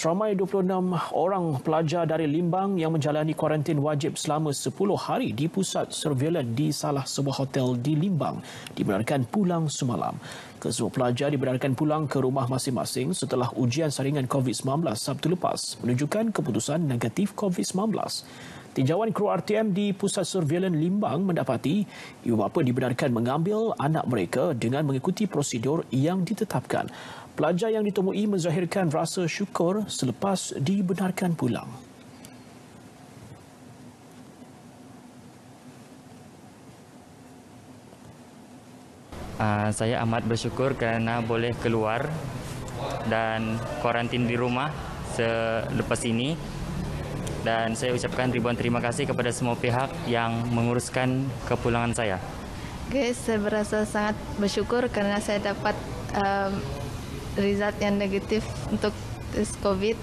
Seramai 26 orang pelajar dari Limbang yang menjalani kuarantin wajib selama 10 hari di pusat surveillance di salah sebuah hotel di Limbang dibenarkan pulang semalam. Kesemua pelajar dibenarkan pulang ke rumah masing-masing setelah ujian saringan COVID-19 Sabtu lepas menunjukkan keputusan negatif COVID-19. Tinjauan kru RTM di Pusat Surveillance Limbang mendapati ibu bapa dibenarkan mengambil anak mereka dengan mengikuti prosedur yang ditetapkan. Pelajar yang ditemui menzahirkan rasa syukur selepas dibenarkan pulang. Uh, saya amat bersyukur kerana boleh keluar dan kuarantin di rumah selepas ini dan saya ucapkan ribuan terima kasih kepada semua pihak yang menguruskan kepulangan saya. Okay, saya berasa sangat bersyukur kerana saya dapat um, result yang negatif untuk tes COVID.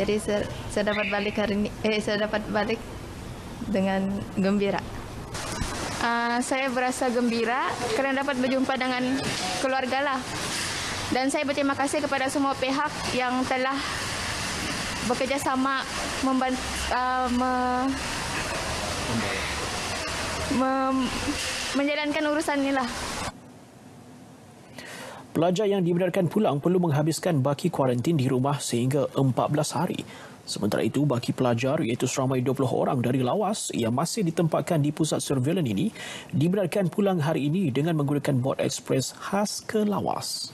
Jadi saya, saya dapat balik hari ini. Eh, saya dapat balik dengan gembira. Uh, saya berasa gembira kerana dapat berjumpa dengan keluarga lah. Dan saya berterima kasih kepada semua pihak yang telah bekerjasama membantu, uh, me, me, menjalankan urusan ini lah. Pelajar yang dibenarkan pulang perlu menghabiskan baki kuarantin di rumah sehingga 14 hari. Sementara itu, baki pelajar iaitu seramai 20 orang dari lawas yang masih ditempatkan di pusat surveillance ini dibenarkan pulang hari ini dengan menggunakan bot ekspres khas ke lawas.